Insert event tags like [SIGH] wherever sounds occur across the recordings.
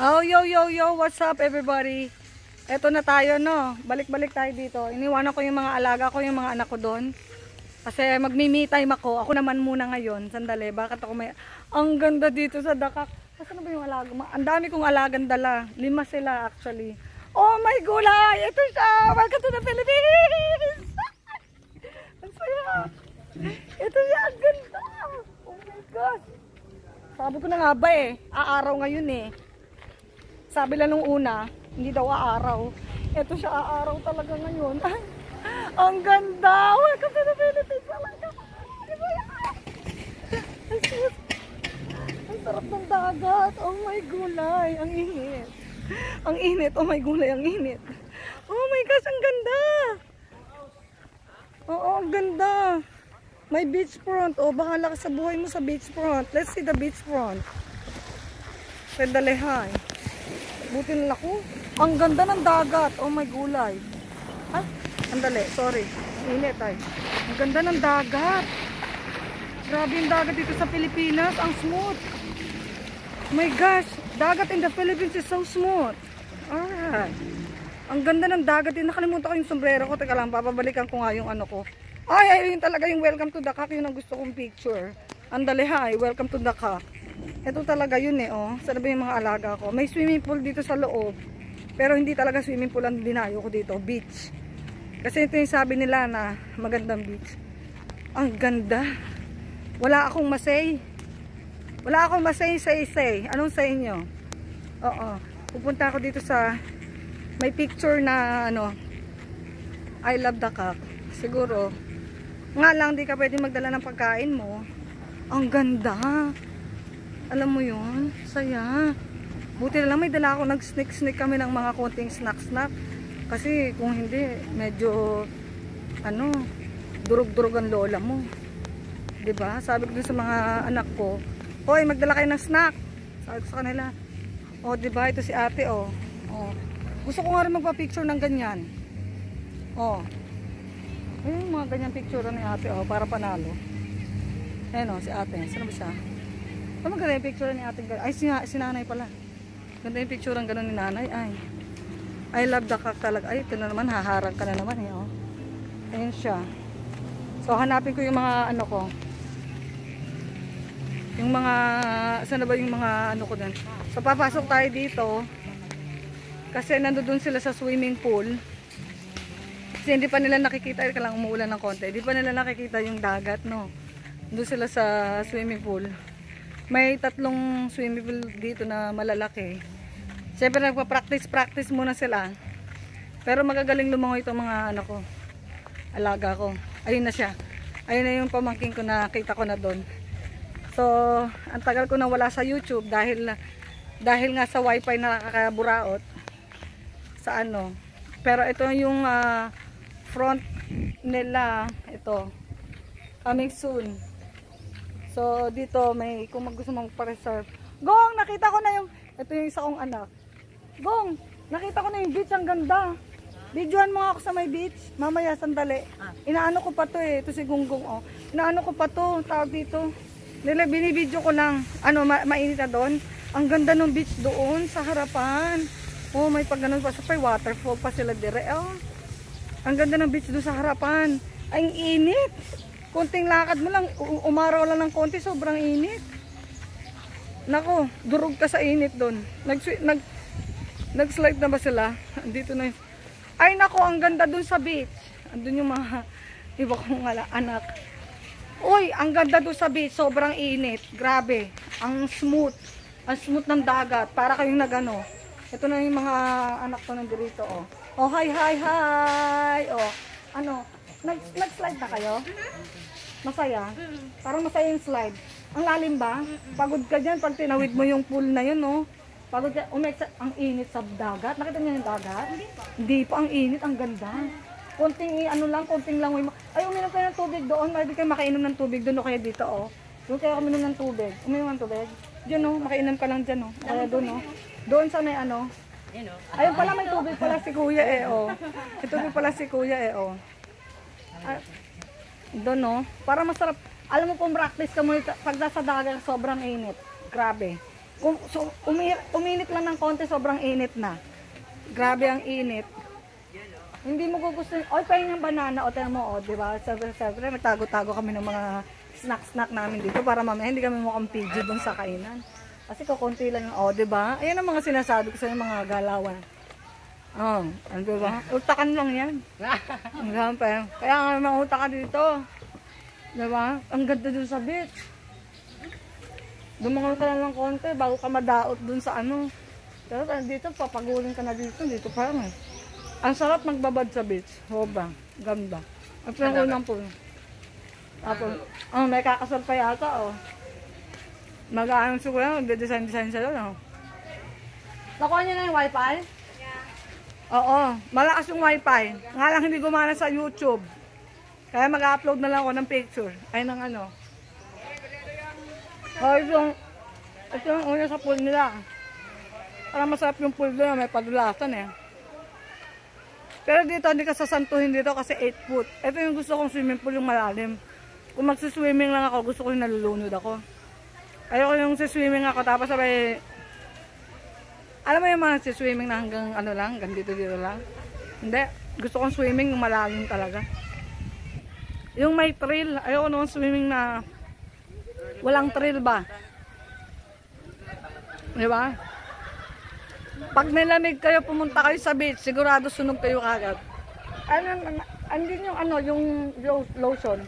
Oh, yo, yo, yo, what's up everybody? Eto na tayo, no? Balik-balik tayo dito. Iniwanan ko yung mga alaga ko, yung mga anak ko doon. Kasi magmi-me time ako. Ako naman muna ngayon. Sandali, bakit ako may... Ang ganda dito sa Dakak. Saan na ba yung alaga? Ang dami kong alagang dala. Lima sila actually. Oh my gulay! Ito siya! Welcome to the Philippines! [LAUGHS] ang saya! Ito siya! Ang ganda! Oh my gosh! Sabi ko na nga ba eh. Aaraw ngayon eh. Sabi lang nung una, hindi daw aaraw. Ito siya aaraw talaga ngayon. Ay, [LAUGHS] ang ganda! Welcome to the Philippines! Yan? Ang sarap. Ng dagat. Oh my gulay. Ang init. Ang init. Oh my gulay. Ang init. Oh my gosh, ang ganda! Oo, ang ganda. May beachfront. O, bahala ka sa buhay mo sa beachfront. Let's see the beachfront. Pedalehay. Buti na ako. Ang ganda ng dagat. Oh my gulay. Ay, andali. Sorry. Init ay. Ang ganda ng dagat. Grabe yung dagat dito sa Pilipinas. Ang smooth. Oh my gosh. Dagat in the Philippines is so smooth. Alright. Ang ganda ng dagat. Nakalimutan ko yung sombrero ko. Teka lang, papabalikan ko nga yung ano ko. Ay, ayun talaga yung welcome to Dakak. Yun ang gusto kong picture. Andali hi, welcome to Dakak. Ito talaga yun eh, oh. Sana ba yung mga alaga ko? May swimming pool dito sa loob. Pero hindi talaga swimming pool ang dinayo ko dito. Beach. Kasi ito yung sabi nila na magandang beach. Ang ganda. Wala akong masay. Wala akong masay say say. Anong sa inyo? Oo. Pupunta ako dito sa may picture na ano I love Dakak. Siguro nga lang di ka pwede magdala ng pagkain mo. Ang ganda. Alam mo yun? Saya. Buti na lang may dala ako. Nag-sneak-sneak kami ng mga konting snack-snack. Kasi kung hindi, medyo ano, durog-durog ang lola mo. ba? Sabi ko dun sa mga anak ko, Hoy, magdala kayo ng snack. Sabi ko sa kanila, oh, 'di ba? Ito si ate, oh. Oh. Gusto ko nga rin magpa-picture ng ganyan. Oh. Ayun, mga ganyan picture ni ate, oh, para panalo. Ayun, oh, si ate. Saan ba siya? Oh, maganda yung picture ni ate. Ay, si, si nanay pala. Ganda yung picture ng gano'n ni nanay. Ay. I love the cock talaga. Ay, ito na naman. Haharang ka na naman eh. Oh. Ayun siya. So, hanapin ko yung mga ano ko. Yung mga, saan na ba yung mga ano ko dun? So, papasok tayo dito. Kasi nandoon sila sa swimming pool. Kasi hindi pa nila nakikita. Ika lang umuulan ng konti. Hindi pa nila nakikita yung dagat, no? Doon sila sa swimming pool. May tatlong swimming pool dito na malalaki. Siyempre nagpa-practice-practice muna sila. Pero magagaling lumangoy itong mga ano ko. Alaga ko. Ayun na siya. Ayun na yung pamangking ko na kita ko na doon. So, ang tagal ko na wala sa YouTube dahil dahil nga sa wifi na nakakaburaot sa ano. Pero ito yung uh, front nila. Ito. Coming soon. So, dito may, kung gusto mong pa-reserve. Gong, nakita ko na yung, ito yung isa kong anak. Gong, nakita ko na yung beach, ang ganda. Videoan mo ako sa may beach. Mamaya, sandali. Inaano ko pa to eh. Ito si Gunggong, oh. Inaano ko pa to, tawag dito. Nila, binibidyo ko lang. Ano, ma mainit na doon. Ang ganda ng beach doon, sa harapan. Oh, may pag ganun pa. Sa waterfall pa sila dire, oh. Ang ganda ng beach doon sa harapan. Ang init. Konting lakad mo lang, umaraw lang ng konti, sobrang init. Nako, durog ka sa init doon. Nag, nag, nag-slide na ba sila? [LAUGHS] Andito na. Ay nako, ang ganda doon sa beach. Andun yung mga [LAUGHS] iba kong anak. Uy, ang ganda doon sa beach. Sobrang init. Grabe. Ang smooth. Ang smooth ng dagat. Para kayong nagano. Ito na yung mga anak ko nandito. Oh, oh hi, hi, hi. Oh, ano, nag-slide na kayo? Masaya? Parang masaya yung slide. Ang lalim ba? Pagod ka dyan pag tinawid mo yung pool na yun, no? Pagod ka, umeksa, ang init sa dagat. Nakita niyo yung dagat? Hindi pa. Hindi pa, ang init, ang ganda. Konting, ano lang, konting lang. Ay, uminom kayo ng tubig doon. Maybe kayo makainom ng tubig doon o kaya dito, oh. Doon kayo uminom ng tubig. Uminom ng tubig. Diyan, oh. Makainom ka lang dyan, oh. Kaya doon, oh. Doon sa may ano. Ayun pala, may tubig pala si kuya, eh, oh. May tubig pala si kuya, eh, oh. Ah, doon no, para masarap. Alam mo kung practice ka mo pag nasa dagat sobrang init. Grabe. Kung, so, umi, uminit lang ng konti, sobrang init na. Grabe ang init. Hindi mo gugustuhin, oy, pahinga ng banana, o tayo mo, o, di ba? Sabi, sabi, may tago-tago kami ng mga snack-snack namin dito para mamaya hindi kami mukhang PG dun sa kainan. Kasi kukunti lang o, di ba? Ayan ang mga sinasabi ko sa mga galawan. Oh, ano ba? Utakan lang yan. [LAUGHS] Ang gampe. Kaya nga mauta ka dito. Di ba? Ang ganda dun sa beach. Dumangal ka lang ng konti bago ka madaot dun sa ano. Pero dito, papagulin ka na dito. Dito pa lang eh. Ang sarap magbabad sa beach. Sobra. Ganda. At yung unang pool. Tapos, oh, may kakasal pa yata, oh. Mag-aano siguro, magde-design-design sila, no? Nakuha niyo na yung wifi? Oo, malakas yung wifi. Nga lang hindi gumana sa YouTube. Kaya mag-upload na lang ako ng picture. Ay, ng ano. Oh, ito yung, ito yung una sa pool nila. Para masarap yung pool doon, may padulasan eh. Pero dito, hindi ka sasantuhin dito kasi 8 foot. Ito yung gusto kong swimming pool yung malalim. Kung magsiswimming lang ako, gusto ko yung nalulunod ako. Ayoko yung siswimming ako, tapos sabay, alam mo yung mga nagsiswimming na hanggang ano lang, hanggang dito lang. Hindi, gusto kong swimming yung malalim talaga. Yung may trail, ayoko naman swimming na walang trail ba? Di ba? Pag nilamig kayo, pumunta kayo sa beach, sigurado sunog kayo kagad. Ano, andin yung ano, yung lo- lotion.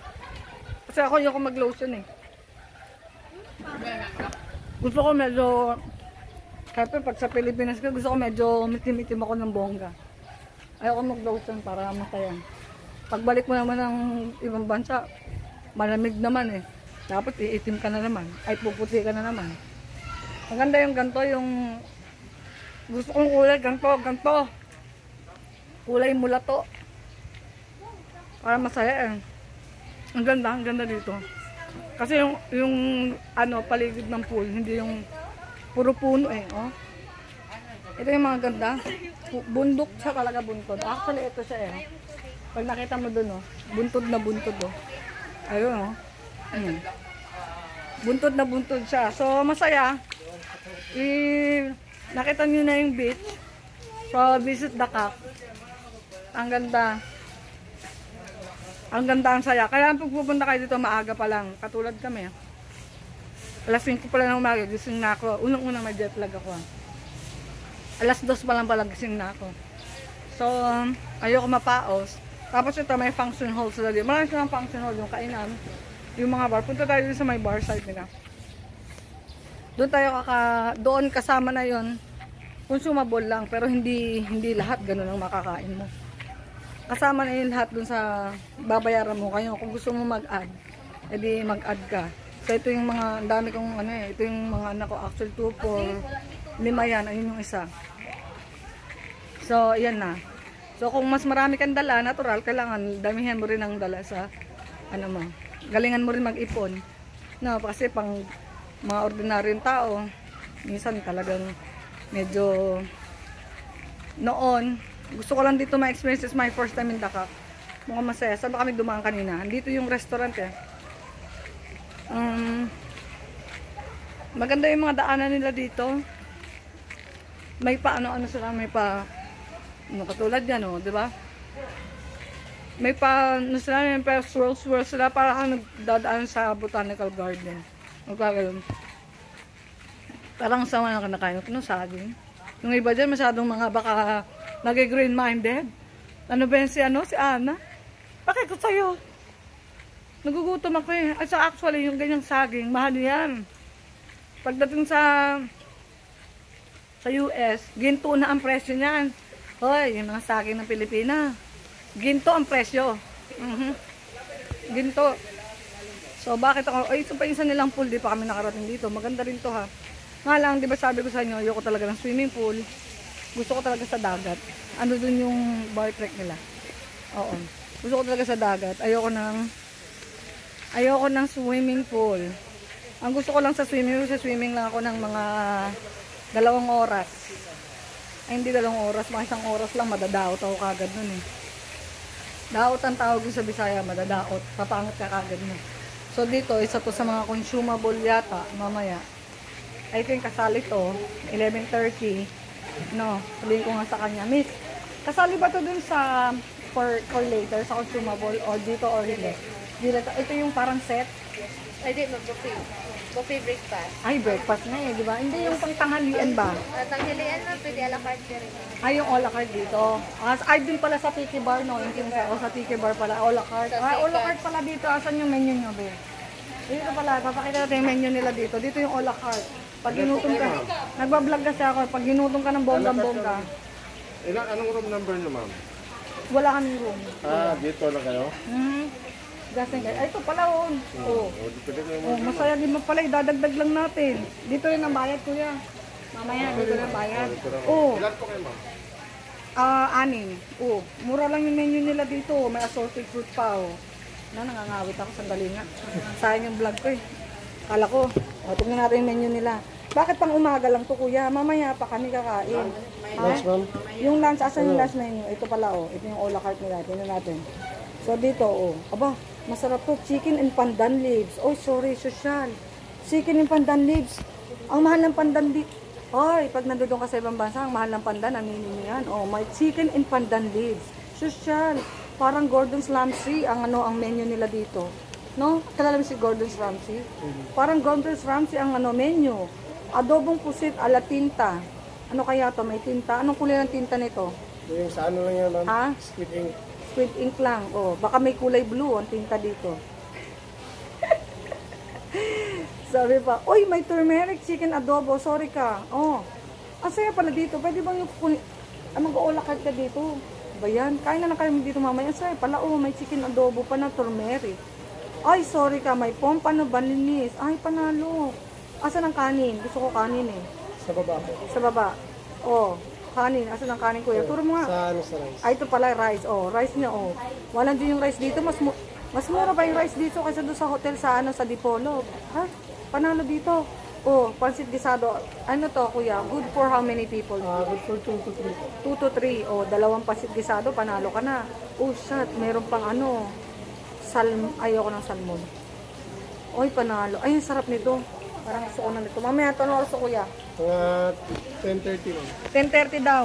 Kasi ako yung mag-lotion eh. Gusto ko medyo, kahit pag sa Pilipinas ka, gusto ko medyo mitim-itim ako ng bongga. Ayoko mag-lotion para masaya. Pagbalik mo naman ng ibang bansa, malamig naman eh. Dapat iitim ka na naman. Ay puputi ka na naman. Ang ganda yung ganto, yung gusto kong kulay, ganto, ganto. Kulay mulato. Para masaya eh. Ang ganda, ang ganda dito. Kasi yung, yung ano, paligid ng pool, hindi yung puro puno eh, oh. Ito yung mga ganda. Bu- Bundok siya talaga buntod. Actually, ito siya eh. Pag nakita mo dun, oh, buntod na buntod, oh. Ayun, oh. Ayun. Buntod na buntod siya. So, masaya. I, nakita niyo na yung beach. So, visit the Cac. Ang ganda. Ang ganda ang saya. Kaya pag pupunta kayo dito, maaga pa lang. Katulad kami. ah. Alas 5 pa lang ng umaga, gising na ako. Unang-unang may jet lag ako. Alas 2 pa lang pala gising na ako. So, um, ayoko mapaos. Tapos ito, may function hall sila dito. Marami silang function hall, yung kainan, yung mga bar. Punta tayo sa may bar side nila. Doon tayo kaka, doon kasama na yon consumable lang, pero hindi hindi lahat ganun ang makakain mo. Kasama na yun lahat doon sa babayaran mo kayo. Kung gusto mo mag-add, edi mag-add ka. So ito yung mga, dami kong ano eh, ito yung mga anak ko, actual 2, 4, lima yan, ayun yung isa. So, ayan na. So, kung mas marami kang dala, natural, kailangan damihan mo rin ang dala sa, ano mo, galingan mo rin mag-ipon. No, kasi pang mga ordinaryong tao, minsan talagang medyo noon, gusto ko lang dito ma-experience my first time in Dakar. Mukhang masaya. Saan ba kami dumaan kanina? Dito yung restaurant eh. Um, maganda yung mga daanan nila dito. May pa ano-ano sila, may pa ano, katulad yan, oh, di ba? May pa, ano sila, may pa swirl swirl sila para kang nagdadaan sa botanical garden. Magkagayon. Parang sama na kinakain ko ng saging. Yung iba dyan, masyadong mga baka nag-green minded. Ano ba yan si, ano, si Ana? Bakit ko sa'yo? Nagugutom ako eh. At sa actually, yung ganyang saging, mahal yan. Pagdating sa sa US, ginto na ang presyo niyan. Hoy, yung mga saging ng Pilipina. Ginto ang presyo. Mhm. Ginto. So, bakit ako, ay, ito pa yung nilang pool, di pa kami nakarating dito. Maganda rin to ha. Nga lang, di ba sabi ko sa inyo, ayoko talaga ng swimming pool. Gusto ko talaga sa dagat. Ano dun yung bar trek nila. Oo. Gusto ko talaga sa dagat. Ayoko ng, ayoko ng swimming pool. Ang gusto ko lang sa swimming pool, sa swimming lang ako ng mga dalawang oras. Ay, hindi dalawang oras, mga isang oras lang, madadaot ako kagad nun eh. Daot ang tawag sa Bisaya, madadaot. Papangat ka kagad mo. So dito, isa to sa mga consumable yata, mamaya. Ito yung kasali to, 11.30. No, sabihin ko nga sa kanya, Miss, kasali ba to dun sa for, for later, sa consumable, o dito or hindi? Dito, ito yung parang set. Ay, di, mag-buffet. Buffet breakfast. Ay, breakfast na eh, di ba? Hindi yung pang tanghalian ba? At ang hilian na, pwede a la carte rin. Ay, yung a la carte dito. Ah, ay, dun pala sa Tiki Bar, no? Yung kinsa o sa Tiki Bar pala, a la carte. Ah, a la carte pala dito. Asan yung menu nyo, be? Dito pala, papakita natin yung menu nila dito. Dito yung a la carte. Pag ginutom ka, nagbablog kasi ako, pag ginutom ka ng bonggang-bongga, Ilan, anong room number niyo, ma'am? wala kaming room. Ah, dito lang kayo? Hmm. Gasing Ay, ito pala, oh. Oh. O, di pwede kayo Oh, masaya din mo pala, idadagdag lang natin. Dito rin ang bayad, kuya. Mamaya, dito rin ang bayad. Oh, Ilan po kayo, ma'am? ah, anim. Oh, mura lang yung menu nila dito. May assorted fruit pa, oh. Na, nangangawit ako, sandali nga. Sayang yung vlog ko, eh. Kala ko, oh, tingnan natin yung menu nila. Bakit pang umaga lang to, kuya? Mamaya pa kami kakain. Lunch, ma'am? Yung lunch, asan yung lunch menu? Ito pala, oh. Ito yung ola cart nila. Tingnan natin. So, dito, oh. Aba, masarap to. Chicken and pandan leaves. Oh, sorry, social. Chicken and pandan leaves. Ang mahal ng pandan leaves. Ay, pag nandun ka sa ibang bansa, ang mahal ng pandan, aminin mo yan. Oh, may chicken and pandan leaves. Social. Parang Gordon's Ramsay, ang ano, ang menu nila dito. No? Kalala mo si Gordon's Ramsay? Parang Gordon's Ramsay ang ano, menu. Adobong pusit ala tinta. Ano kaya to? May tinta? Anong kulay ng tinta nito? Yung sa ano lang yan, ma'am? Ha? Squid ink. Squid ink lang. Oh, baka may kulay blue ang tinta dito. [LAUGHS] Sabi pa, Uy, may turmeric chicken adobo. Sorry ka. Oh. Ang saya pala dito. Pwede bang yung. Ah, mag-oolakad ka dito. Ba yan? Kain na lang kayo dito mamaya. Ang saya pala. Oh, may chicken adobo pa na turmeric. Ay, sorry ka. May pompa na balinis. Ay, panalo. Asan ang kanin? Gusto ko kanin eh. Sa baba. Sa baba. Oh, kanin. Asan ang kanin kuya? Turo mo nga. Sa ano sa rice? Ay, ito pala rice. Oh, rice niya, oh. Walang din yung rice dito. Mas mu mas mura pa yung rice dito kaysa doon sa hotel sa ano sa Dipolo. Ha? Panalo dito. Oh, pansit gisado. Ano to, kuya? Good for how many people? Ah, good for 2 to 3 po. 2 to 3. Oh, dalawang pansit gisado, panalo ka na. Oh, shit. Meron pang ano. Salm ayoko ng salmon. Oy, panalo. Ay, sarap nito. Parang gusto ko na nito. Mamaya, ito ano oras ko, kuya? Mga 10.30, ma'am. 10.30 daw.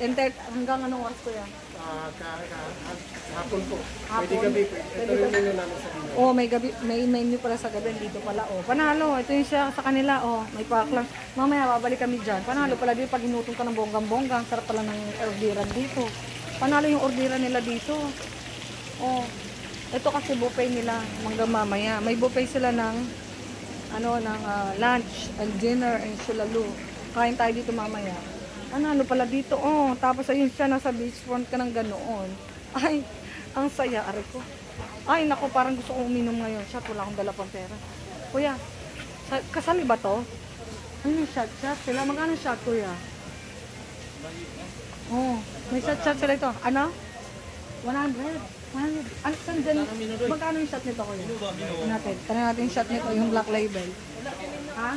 10.30. Hanggang anong oras, kuya? Ah, ka, ka, ha- hapon po. Hapon? Pwede gabi po. Ito rin menu namin sa dinner. Oh, may gabi, may menu pala sa gabi dito pala. Oh, panalo. Ito yung siya sa kanila. Oh, may pack lang. Mamaya babalik kami diyan. Panalo pala dito pag inutong ka ng bonggang-bongga. Ang sarap pala ng ordiran dito. Panalo yung ordiran nila dito. Oh, ito kasi buffet nila hanggang mamaya. May buffet sila ng ano ng ah, lunch and dinner and sulalu. Kain tayo dito mamaya. Panalo pala dito. Oh, tapos ayun siya nasa beachfront ka ng ganoon. [LAUGHS] Ay, ang saya, are ko. Ay, nako, parang gusto kong uminom ngayon. Shot, wala akong dala pang pera. Kuya, sa- kasali ba to? Ano shot shot sila? Magkano shot, kuya? Oh, may shot shot sila ito. Ano? 100. 100. Ano, saan dyan? Magkano yung shot nito, kuya? Ano natin? Tanong natin yung shot nito, yung black label. Ha?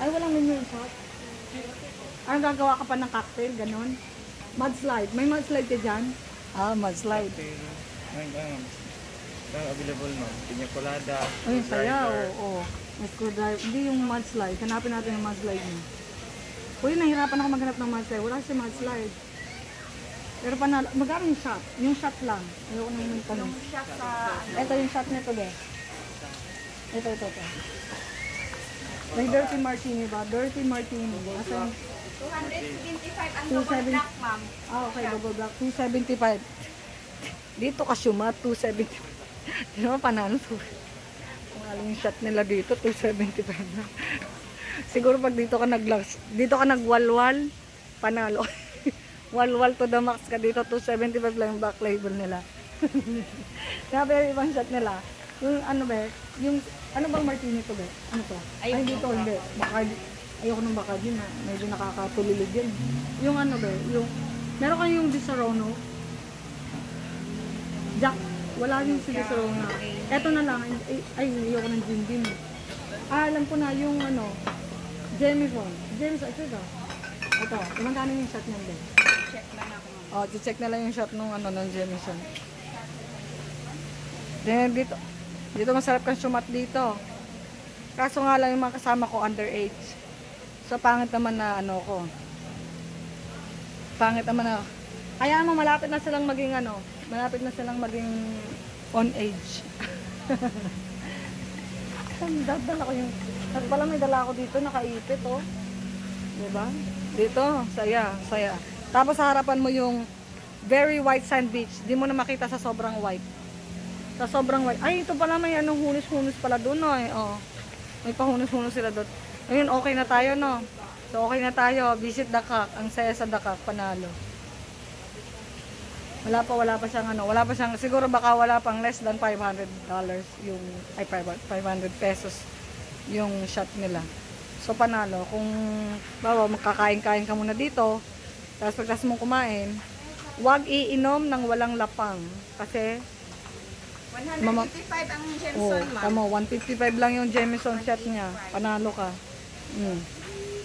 Ay, walang menu yung shot. Ano gagawa ka pa ng cocktail? Ganon? Mudslide. May mudslide ka dyan? Ah, mudslide. Ngayon, um, uh, available ma'am. Pinya colada. Ay, ang saya, oo. Oh, May screwdriver. Hindi yung mudslide. Hanapin natin yung mudslide niya. Uy, nahirapan ako maghanap ng mudslide. Wala kasi mudslide. Pero panalo, magkano yung shot? Yung shot lang. Ayoko nang yung tanong. Yung shot sa... Ito yung shot nito, be. Ito, ito, ito. May dirty martini ba? Dirty martini. Asan? 275 ang 270. Ah, okay. Double black. 275. Dito ka syumat, 275. Di naman panalo to. Kung alam yung shot nila dito, 275 na. Siguro pag dito ka naglags, dito ka nagwalwal, panalo. [LAUGHS] Walwal to the max ka dito, 275 lang yung back label nila. [LAUGHS] Sabi yung ibang shot nila. Yung ano ba, yung ano bang martini to ba? Ano to? Ay, dito hindi. Bacardi. Ayoko ng Bacardi na medyo nakakatulilid yun. Yung ano ba, yung meron kayong yung Disaronno. Jack, wala yung si Disaronno. Eto na lang, ay, ay ayoko ng Jim Beam. Ah, alam ko na yung ano, Jemifon. Jemifon, ito ito. Ito, ilang kano yung shot niyan din? Oh, check na lang yung shot nung ano ng Jemison. Then dito, dito masarap kang sumat dito. Kaso nga lang yung mga kasama ko underage. So pangit naman na ano ko. Pangit naman na. Kaya mo malapit na silang maging ano, malapit na silang maging on age. [LAUGHS] Dadala ko yung at pala may dala ako dito nakaipit oh. 'Di ba? Dito, saya, saya. Tapos sa harapan mo yung very white sand beach. Di mo na makita sa sobrang white. Sa sobrang white. Ay, ito pala may anong hunis-hunis pala doon, no? Eh. Oh. May pahunos-hunos sila doon. Ayun, okay na tayo, no? So, okay na tayo. Visit Dakak. Ang saya sa Dakak, panalo. Wala pa, wala pa siyang ano. Wala pa siyang, siguro baka wala pang less than 500 dollars yung, ay 500 pesos yung shot nila. So, panalo. Kung, bawa, makakain-kain ka muna dito, tapos pagkas mong kumain, huwag iinom ng walang lapang. Kasi, 155 ang oh, Jameson, ma'am. tama, 155 lang yung Jameson shot niya. Panalo ka. Mm.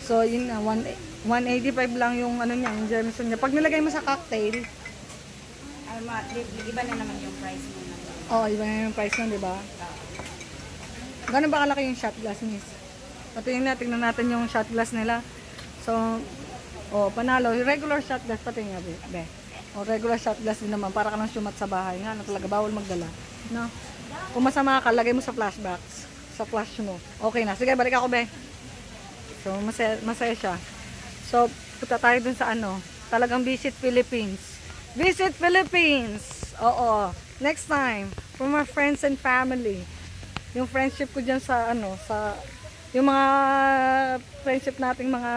So, yun na, one- 185 lang yung ano niya, yung Jameson niya. Pag nilagay mo sa cocktail, Ay, ma, iba na naman yung price mo na. oh, iba na yung price nun, di ba? Gano'n ba kalaki yung shot glass, miss? Patingin na, tingnan natin yung shot glass nila. So, oh, panalo. Regular shot glass, patingin nga, be. be. O, regular shot glass din naman, para ka lang sumat sa bahay. Nga, ano talaga, bawal magdala. No? Kung masama ka, lagay mo sa flashbacks. Sa flash mo. Okay na. Sige, balik ako, be. So, masaya, masaya siya. So, punta tayo dun sa ano. Talagang visit Philippines. Visit Philippines! Oo. Next time, for my friends and family. Yung friendship ko dyan sa ano, sa yung mga friendship nating mga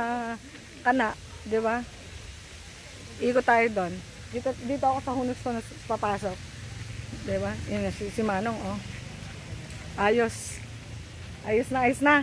kana, di ba? Ikot tayo doon. Dito, dito ako sa Hunos-Hunos papasok. Di ba? Na, si, si Manong, oh. Ayos. Ayos na, ayos na.